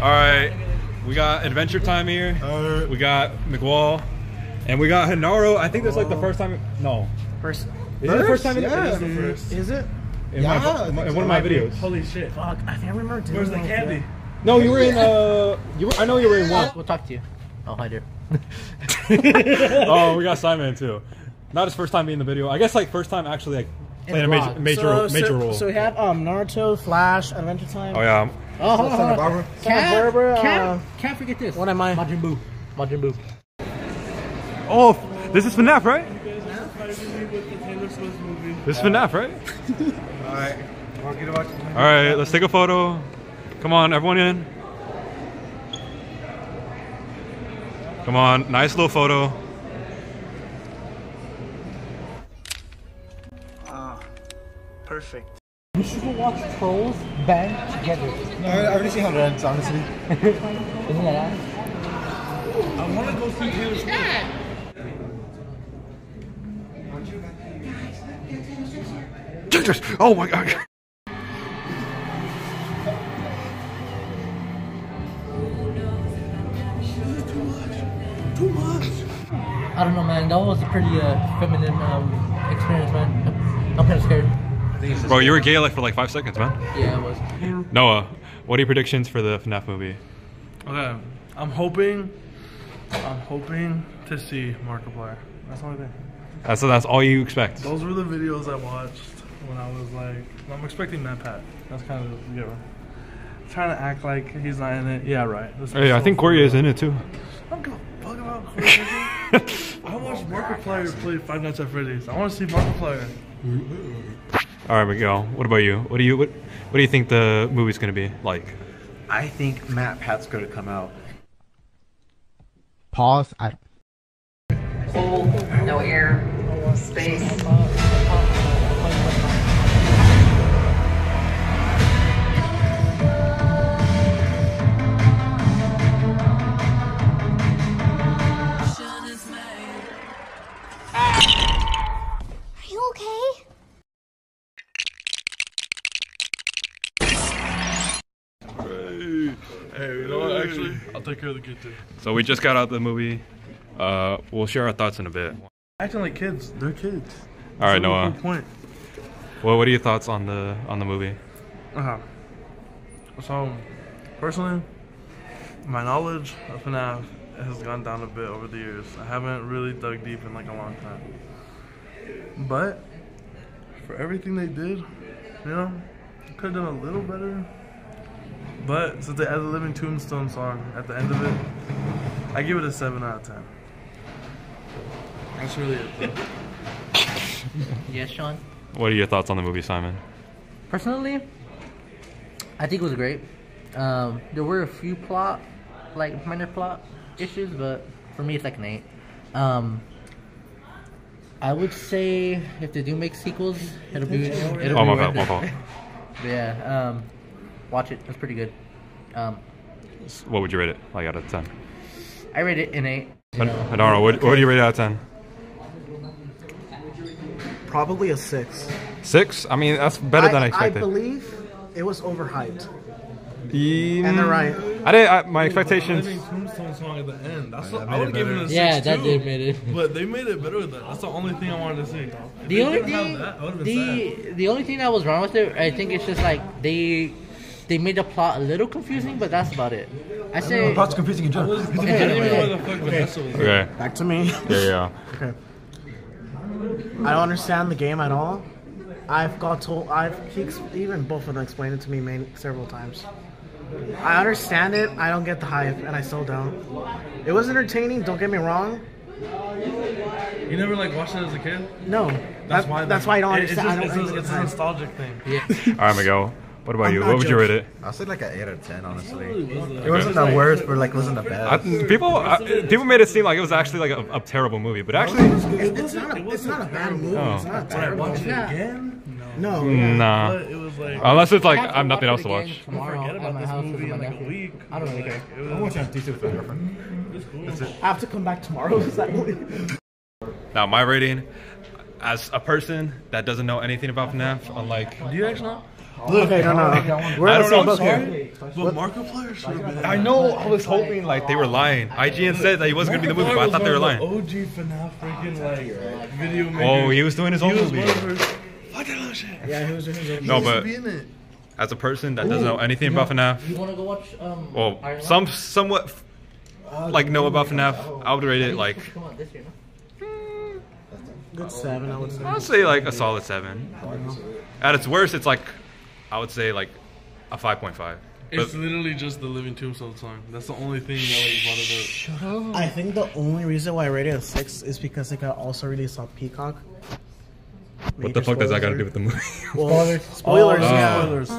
All right, we got Adventure Time here. Alright. We got McWall, and we got Hinaro. I think that's like the first time. No, First, is it the first time? in- Yeah, it is the dude. is it? In, Yeah, my, in, my- think one of my so. videos. Holy shit. Fuck, I think I remember doing Where's the that. candy? No, you were in. Uh, you were, I know you were in one. We'll talk to you. Oh, hi there. oh, we got Simon too. Not his first time being in the video. I guess like first time actually like playing a major major so, major so, role. So we have um, Naruto, Flash, Adventure Time. oh yeah. Oh, hold on, Santa hold on. Barbara. Can't, Barbara, uh, can't, Can't forget this. what am I? Majin Buu. Majin Buu. Oh, this is FNAF, right? with the Taylor Swift movie. This is FNAF, right? Alright. Walk it, walk it. All right, let's take a photo. Come on, everyone in. Come on, nice little photo. Ah, Perfect. We should go watch Trolls band together. No, I already seen how it ends, honestly. Isn't that ass? I want to go see Taylor Swift. Jesus! Oh my god! I don't know, man. That was a pretty uh, feminine um, experience, man. I'm kind of scared. Bro, you were gay like for like five seconds, man. Yeah, it was. Noah, what are your predictions for the FNAF movie? Okay. I'm hoping. I'm hoping to see Markiplier. That's the only thing. That's uh, that's all you expect. Those were the videos I watched when I was like, I'm expecting MatPat. That's kind of the given. Trying to act like he's not in it. Yeah, right. This is Hey, I think Corey is in it too. I don't give a fuck about Corey. I watched Markiplier play Five Nights at Freddy's. I want to see Markiplier. All right, Miguel. What about you? What do you what What do you think the movie's gonna be like? I think MatPat's going to come out. Pause. I cold, no air, space. Hey, you know what? Actually, I'll take care of the kid too. So we just got out of the movie. Uh, we'll share our thoughts in a bit. Acting like kids. They're kids. All right, That's the Noah. whole point. Well, what are your thoughts on the on the movie? Uh-huh. So, personally, my knowledge of FNAF has gone down a bit over the years. I haven't really dug deep in like a long time. But for everything they did, you know, could have done a little better. But since they added the Living Tombstone song at the end of it, I give it a seven out of ten. That's really it. Though. Yes, Sean. What are your thoughts on the movie, Simon? Personally, I think it was great. Um, there were a few plot, like minor plot issues, but for me, it's like an eight. Um, I would say if they do make sequels, it'll be. It'll Oh be my worth bad, my fault. Yeah, um, watch it. It's pretty good. Um, What would you rate it? Like out of ten? I rate it an eight. You I, know. I don't know. What, what do you rate it out of ten? Probably a six. Six? I mean, that's better than I expected. I believe it was overhyped. Mm, And they're right. I didn't. I, my expectations. Living Tombstone song at the end. That's what, I made would give it a better. six Yeah, that too. did made it. But they made it better with that. That's the only thing I wanted to see. If The only thing, that, I would've the the only thing that was wrong with it, I think it's just like they they made the plot a little confusing, but that's about it. I say Plot's confusing in general. sad. I didn't even know where the fuck Vanessa was. Okay. Back to me. Yeah, yeah. okay. I don't understand the game at all. I've got told. I've he even both of them explained it to me many, several times. I understand it. I don't get the hype, and I still don't. It was entertaining. Don't get me wrong. You never like watched it as a kid. No, That's that- why. That's why I don't it- it's. Just, I don't it's, a, it's a nostalgic thing. yeah. All right, Miguel. What about I'm you? not What would you rate it? I'll say like an 8 out of 10, honestly. It was It wasn't the worst, but like, it wasn't the I, best. people, uh, people made it seem like it was actually like a, a terrible movie, but actually, It's, it's not. A, it's not a bad movie. Oh. It's not When I terrible. watched it again, No. nah. it was like Unless it's like I have nothing else it to again watch. Tomorrow forget at about my this movie with in my like a week. I don't really Like, care. it was- I'm watching on DC with my girlfriend. I have to come back tomorrow. sadly. Now, my rating, as a person that doesn't know anything about FNAF, unlike Do you actually know? Okay, no, no, no. We're I in the don't same know, book here. But Markiplier should have been. I know. I was hoping like they were lying. IGN said that he wasn't gonna be in the movie, but I thought they were lying. OG FNAF freaking like video maker. Oh, he was doing his own movie. one of her. Fuck that little shit. Yeah, he was in his own. No, He used to but be in it. as a person that doesn't know anything about FNAF, You want to go watch? Um, well, Iron some Man? somewhat like know about FNAF. I would rate it like Come on, this year, no? Good seven, I would say. I'll say like a solid seven. At its worst, it's like I would say like a five point five. It's literally just the Living Tombstone song. That's the only thing that like brought it up. I think the only reason why I rated it a six is because it got also released on Peacock. What the fuck does that got to do with the movie? Well, spoilers, Oh. yeah. Spoilers.